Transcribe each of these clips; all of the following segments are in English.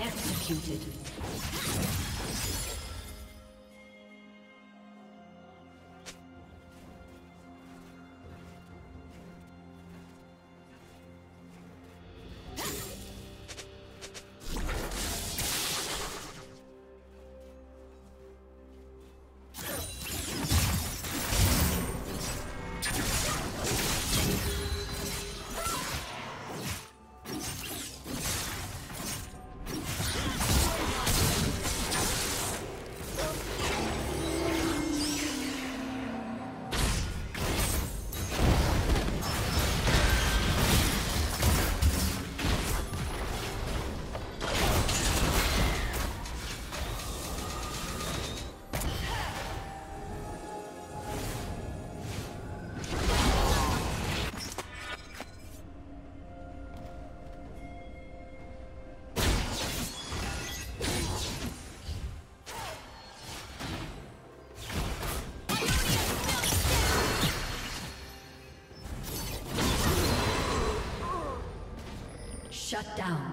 Executed. Shut down.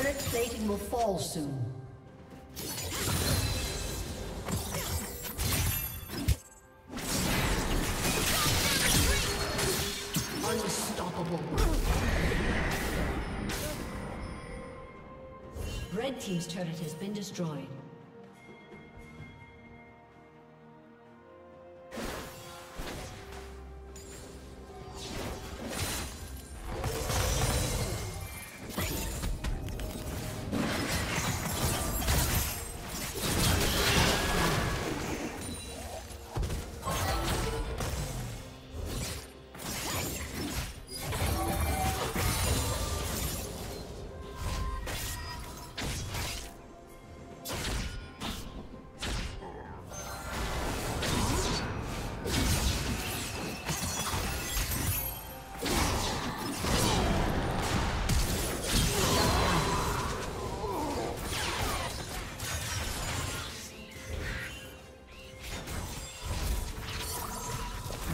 Turret plating will fall soon. Unstoppable. Red Team's turret has been destroyed.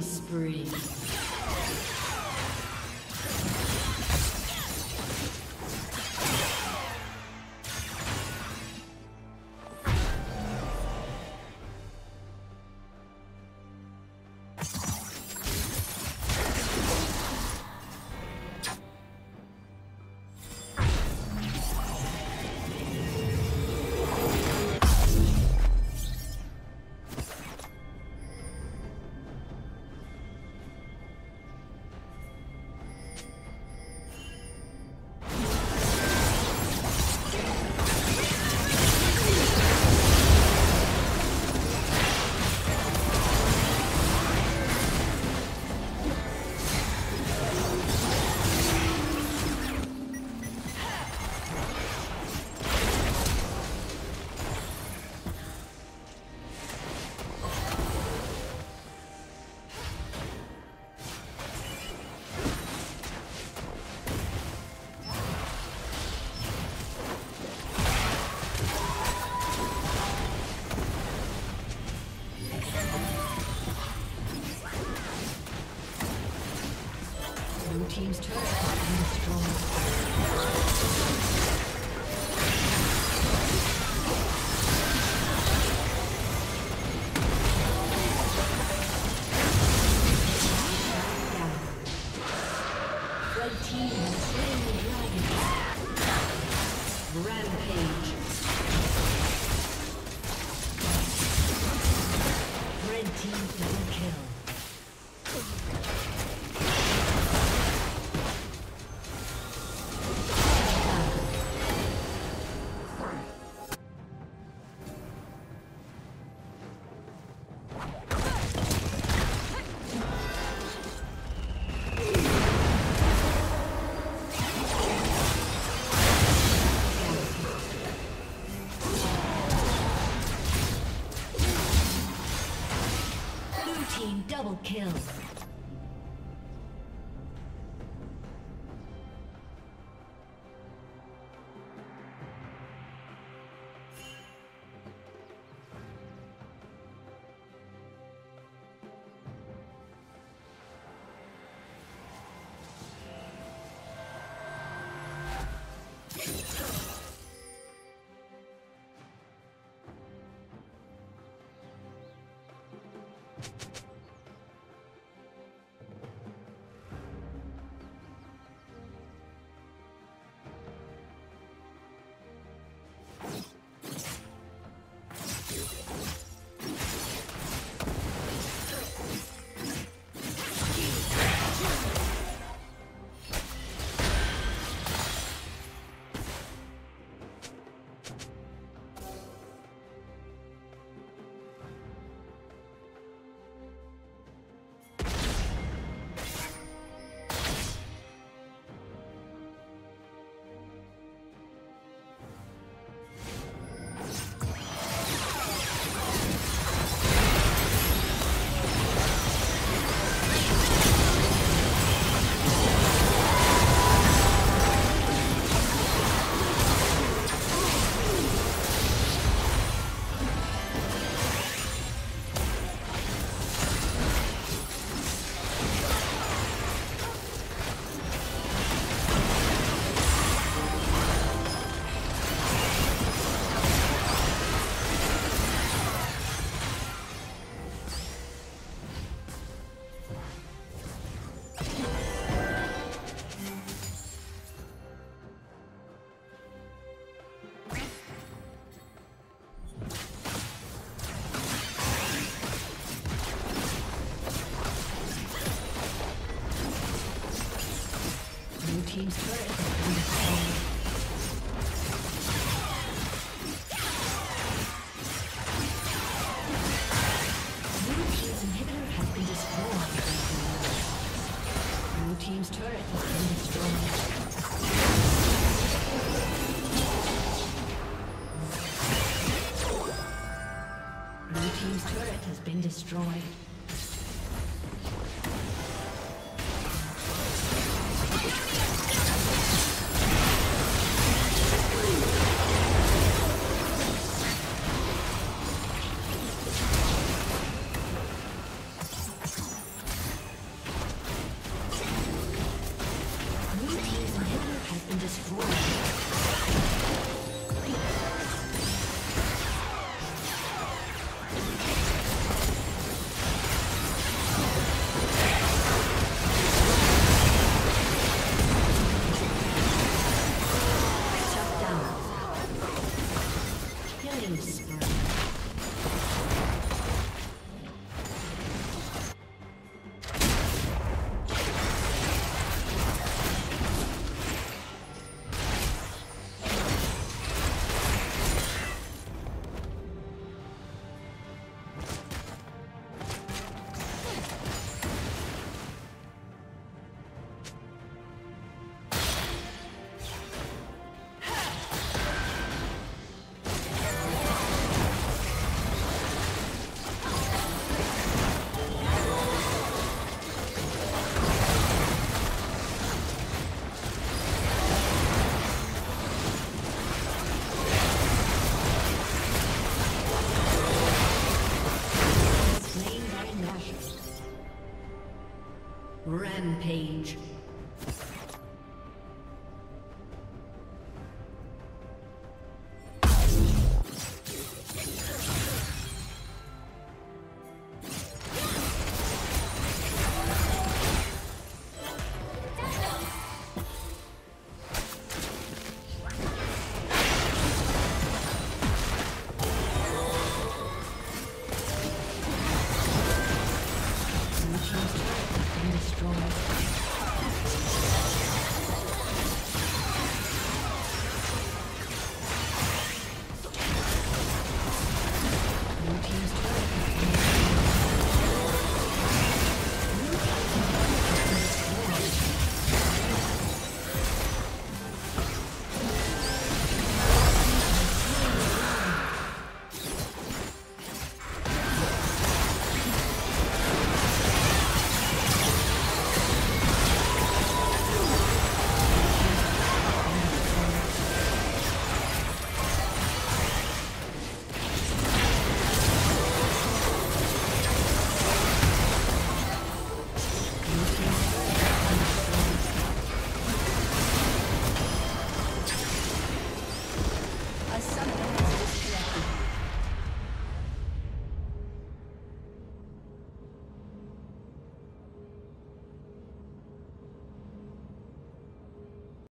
Spree. Team's turret kill. destroyed.